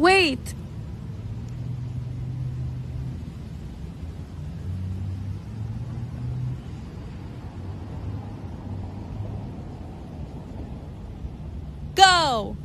Wait! Go!